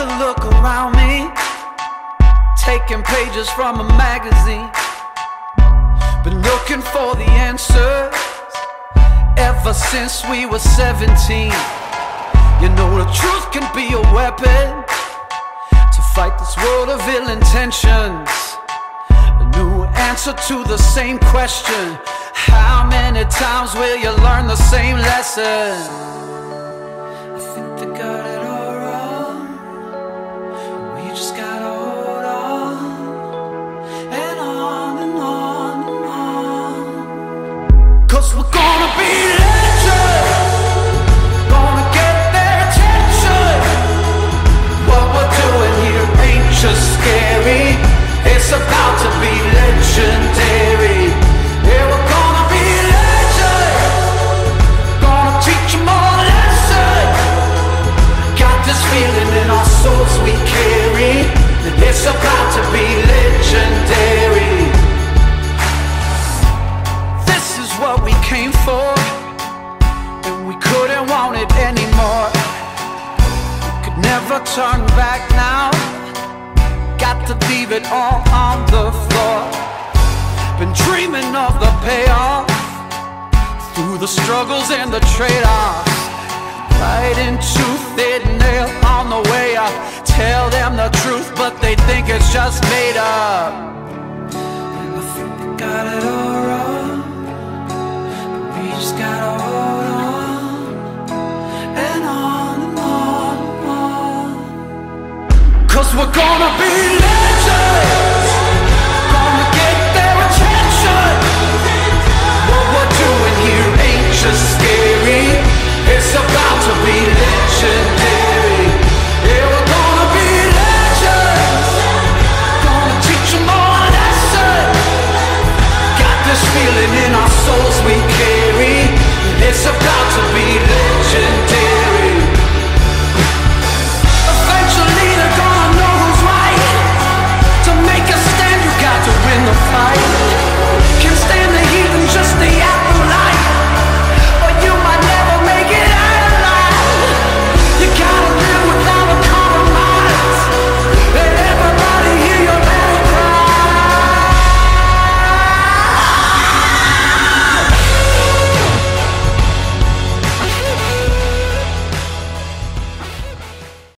a look around me, taking pages from a magazine. Been looking for the answers ever since we were 17. You know the truth can be a weapon to fight this world of ill intentions. A new answer to the same question. How many times will you learn the same lesson? I think they got We're gonna be legends. Gonna get their attention. What we're doing here ain't just scary. It's about to be legendary. Yeah, we're gonna be legends. Gonna all a lesson. Got this feeling in our souls we carry. It's about to be legendary. Never turn back now. Got to leave it all on the floor. Been dreaming of the payoff through the struggles and the trade-offs. Right into thin nail on the way up. Tell them the truth, but they think it's just made up. We're gonna be legends. Gonna get their attention. What we're doing here ain't just scary. It's about to be legendary. Yeah, we're gonna be legends. Gonna teach all a lesson. Got this feeling in our souls we carry. It's about